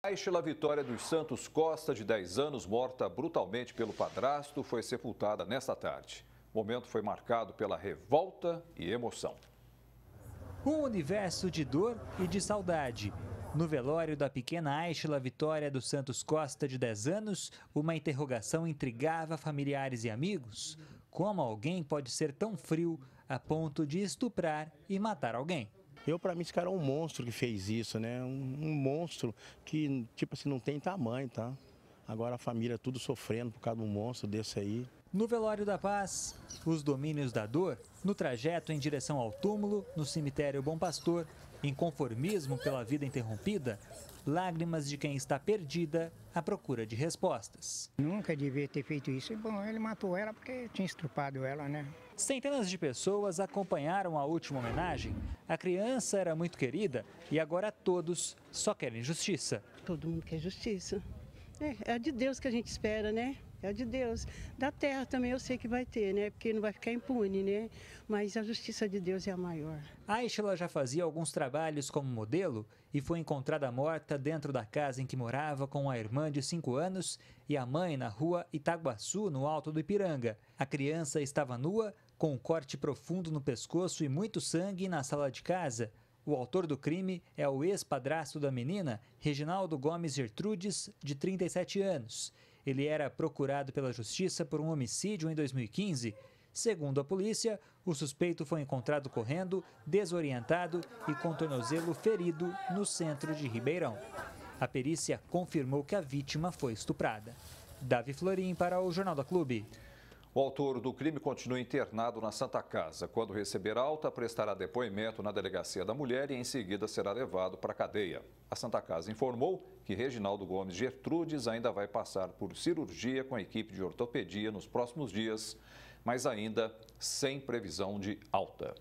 Aishla Vitória dos Santos Costa, de 10 anos, morta brutalmente pelo padrasto, foi sepultada nesta tarde. O momento foi marcado pela revolta e emoção. Um universo de dor e de saudade. No velório da pequena Aishla Vitória dos Santos Costa, de 10 anos, uma interrogação intrigava familiares e amigos. Como alguém pode ser tão frio a ponto de estuprar e matar alguém? Eu, para mim, esse cara é um monstro que fez isso, né? Um, um, monstro que, tipo assim, não tem tamanho, tá? Agora a família tudo sofrendo por causa de um monstro desse aí. No velório da paz, os domínios da dor, no trajeto em direção ao túmulo, no cemitério Bom Pastor, inconformismo pela vida interrompida, lágrimas de quem está perdida à procura de respostas. Nunca devia ter feito isso. Bom, ele matou ela porque tinha estrupado ela, né? Centenas de pessoas acompanharam a última homenagem. A criança era muito querida e agora todos só querem justiça. Todo mundo quer justiça. É, é de Deus que a gente espera, né? É de Deus. Da terra também eu sei que vai ter, né? Porque não vai ficar impune, né? Mas a justiça de Deus é a maior. Aishla já fazia alguns trabalhos como modelo e foi encontrada morta dentro da casa em que morava com a irmã de 5 anos e a mãe na rua Itaguaçu, no alto do Ipiranga. A criança estava nua, com um corte profundo no pescoço e muito sangue na sala de casa. O autor do crime é o ex-padrasto da menina, Reginaldo Gomes Gertrudes, de 37 anos. Ele era procurado pela justiça por um homicídio em 2015. Segundo a polícia, o suspeito foi encontrado correndo, desorientado e com tornozelo ferido no centro de Ribeirão. A perícia confirmou que a vítima foi estuprada. Davi Florim para o Jornal da Clube. O autor do crime continua internado na Santa Casa. Quando receber alta, prestará depoimento na delegacia da mulher e em seguida será levado para a cadeia. A Santa Casa informou que Reginaldo Gomes Gertrudes ainda vai passar por cirurgia com a equipe de ortopedia nos próximos dias, mas ainda sem previsão de alta.